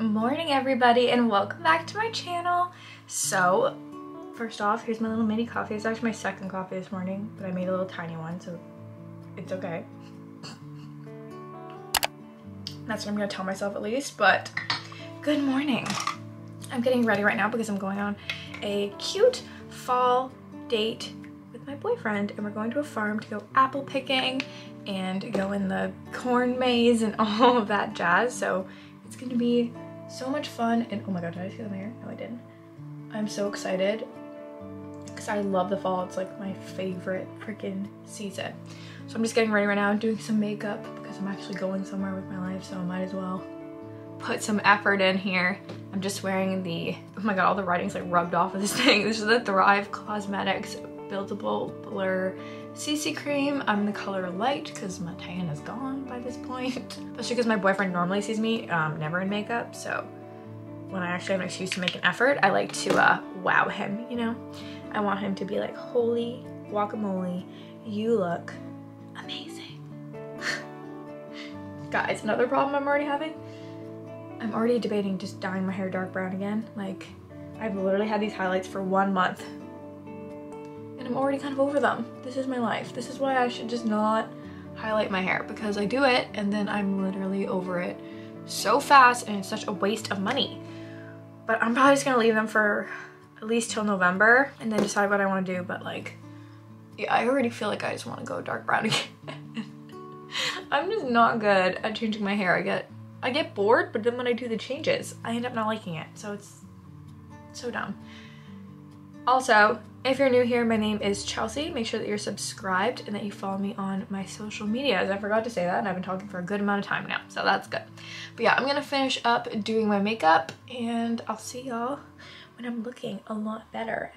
morning everybody and welcome back to my channel. So first off, here's my little mini coffee. It's actually my second coffee this morning, but I made a little tiny one, so it's okay. That's what I'm gonna tell myself at least, but good morning. I'm getting ready right now because I'm going on a cute fall date with my boyfriend and we're going to a farm to go apple picking and go in the corn maze and all of that jazz. So gonna be so much fun. And oh my God, did I see the mayor? No, I didn't. I'm so excited because I love the fall. It's like my favorite freaking season. So I'm just getting ready right now, doing some makeup because I'm actually going somewhere with my life. So I might as well put some effort in here. I'm just wearing the, oh my God, all the writing's like rubbed off of this thing. This is the Thrive Causemetics Buildable Blur CC cream. I'm the color light because my tan is gone by this point. Especially because my boyfriend normally sees me um, never in makeup. So when I actually have an excuse to make an effort, I like to uh, wow him, you know? I want him to be like, holy guacamole, you look amazing. Guys, another problem I'm already having. I'm already debating just dyeing my hair dark brown again. Like, I've literally had these highlights for one month I'm already kind of over them. This is my life. This is why I should just not highlight my hair because I do it and then I'm literally over it so fast and it's such a waste of money. But I'm probably just gonna leave them for at least till November and then decide what I wanna do. But like, yeah, I already feel like I just wanna go dark brown again. I'm just not good at changing my hair. I get I get bored, but then when I do the changes, I end up not liking it. So it's so dumb. Also, if you're new here, my name is Chelsea. Make sure that you're subscribed and that you follow me on my social medias. I forgot to say that and I've been talking for a good amount of time now, so that's good. But yeah, I'm gonna finish up doing my makeup and I'll see y'all when I'm looking a lot better.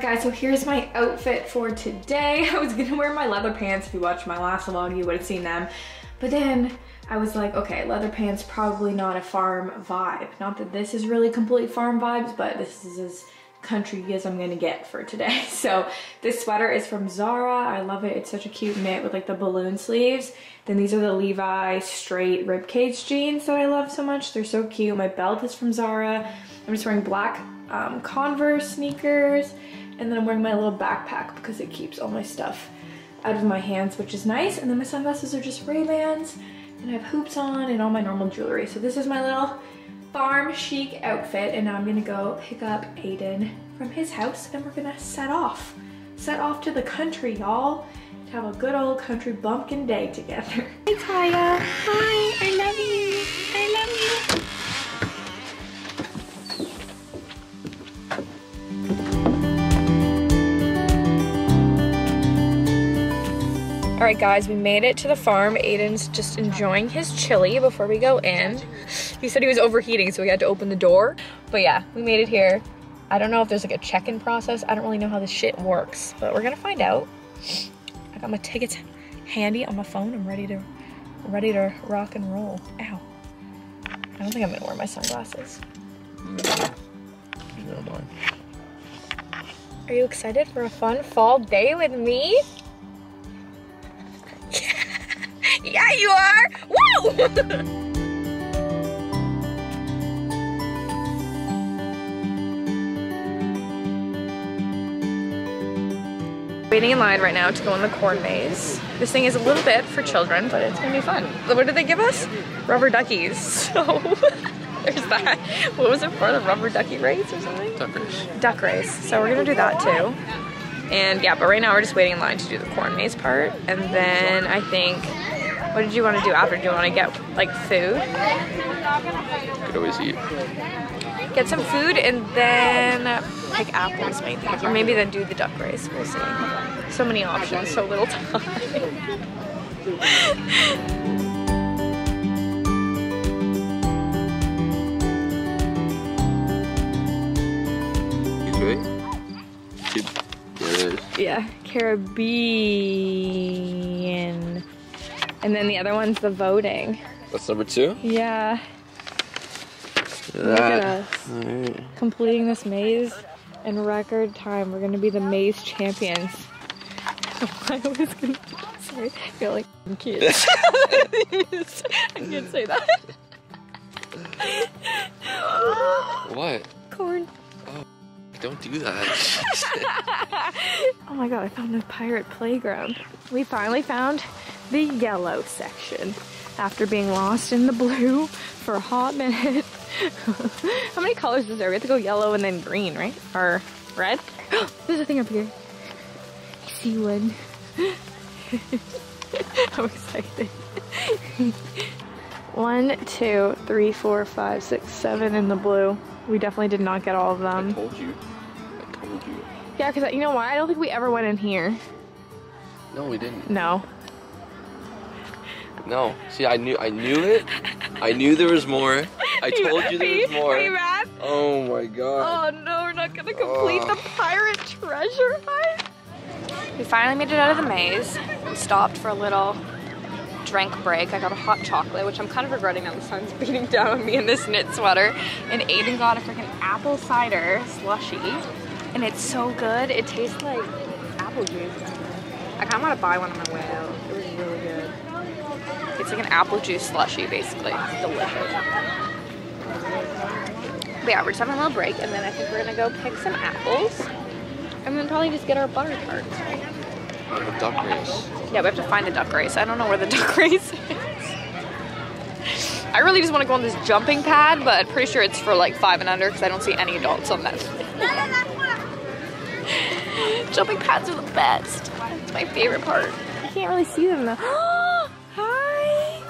Guys, so here's my outfit for today. I was gonna wear my leather pants. If you watched my last vlog, you would have seen them. But then I was like, okay, leather pants, probably not a farm vibe. Not that this is really complete farm vibes, but this is as country as I'm gonna get for today. So this sweater is from Zara. I love it. It's such a cute knit with like the balloon sleeves. Then these are the Levi straight ribcage jeans that I love so much. They're so cute. My belt is from Zara. I'm just wearing black um, Converse sneakers. And then I'm wearing my little backpack because it keeps all my stuff out of my hands, which is nice. And then my sunglasses are just Ray-Bans and I have hoops on and all my normal jewelry. So this is my little farm chic outfit and now I'm gonna go pick up Aiden from his house and we're gonna set off. Set off to the country, y'all, to have a good old country bumpkin day together. Hey Taya, hi, I love you, I love you. All right, guys, we made it to the farm. Aiden's just enjoying his chili before we go in. He said he was overheating, so we had to open the door. But yeah, we made it here. I don't know if there's like a check-in process. I don't really know how this shit works, but we're gonna find out. I got my tickets handy on my phone. I'm ready to, ready to rock and roll. Ow. I don't think I'm gonna wear my sunglasses. Are you excited for a fun fall day with me? Yeah, you are. Woo! waiting in line right now to go in the corn maze. This thing is a little bit for children, but it's gonna be fun. What did they give us? Rubber duckies. So There's that. What was it for? The rubber ducky race or something? Duck race. Duck race. So we're gonna do that too. And yeah, but right now we're just waiting in line to do the corn maze part. And then I think, what did you want to do after? Do you want to get like food? Could always eat. Get some food and then pick apples maybe. Or maybe then do the duck race. We'll see. So many options, so little time. Good? Good. There it is. Yeah, Caribbean. And then the other one's the voting. That's number two. Yeah, Look at us. Completing this maze in record time. We're gonna be the maze champions. I was gonna sorry, I feel like I'm kids. I can't say that. What? Corn. Don't do that. Oh my god, I found a pirate playground. We finally found the yellow section after being lost in the blue for a hot minute. How many colors is there? We have to go yellow and then green, right? Or red? There's a thing up here. I see one. I'm excited. one, two, three, four, five, six, seven in the blue. We definitely did not get all of them. I told you. I told you. Yeah, because you know why? I don't think we ever went in here. No, we didn't. No. No. See, I knew. I knew it. I knew there was more. I told you there was more. Are you mad? Oh my god. Oh no, we're not gonna complete the ah. pirate treasure hunt. We finally made it out of the maze. and stopped for a little drink break. I got a hot chocolate, which I'm kind of regretting now the sun's beating down on me in this knit sweater. And Aiden got a freaking apple cider slushy. And it's so good. It tastes like apple juice. I kind of want to buy one on my way out. It was really good. It's like an apple juice slushy, basically. It's delicious. But yeah, we're just having a little break, and then I think we're gonna go pick some apples, and then probably just get our butter tarts. The duck race. Yeah, we have to find the duck race. I don't know where the duck race is. I really just want to go on this jumping pad, but pretty sure it's for like five and under because I don't see any adults on that. jumping pads are the best. It's my favorite part. I can't really see them though. Hi.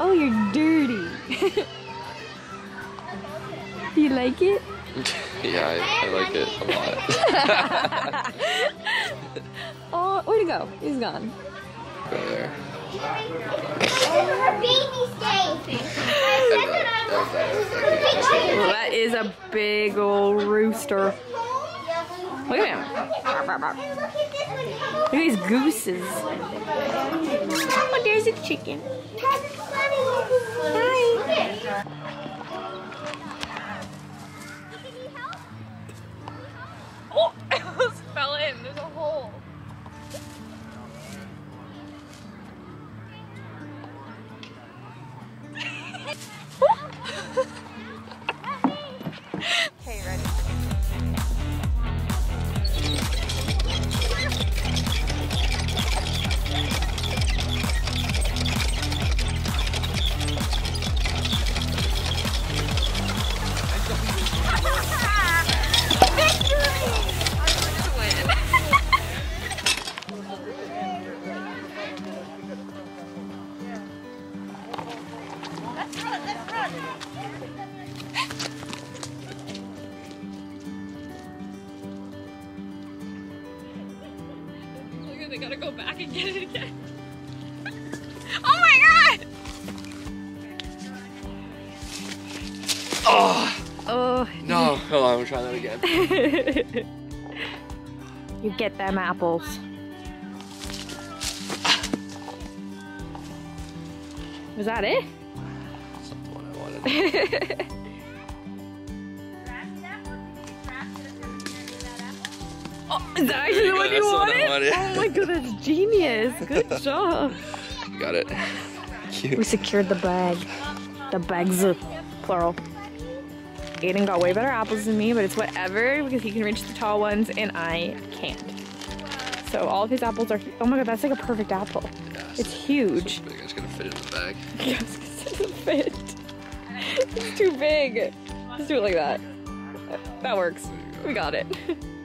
Oh, you're dirty. Do you like it? yeah, I, I like it a lot. Where'd he go? He's gone. Go there. Her baby stays. Well, that is a big old rooster. Look at him. Look at these gooses. Oh, there's a chicken. Hi. They gotta go back and get it again. oh my god! Oh Oh, no! Hold on, I'm trying that again. you get them apples. Was that it? Oh, is that actually one you that's the one I wanted? wanted. Oh my god, that's genius. Good job. Got it. We secured the bag. The bags, uh, plural. Aiden got way better apples than me, but it's whatever because he can reach the tall ones and I can't. So all of his apples are, oh my god, that's like a perfect apple. Yeah, It's huge. So big, I just gotta fit in the bag. Yes, it doesn't fit. it's too big. Just do it like that. That works. We got it.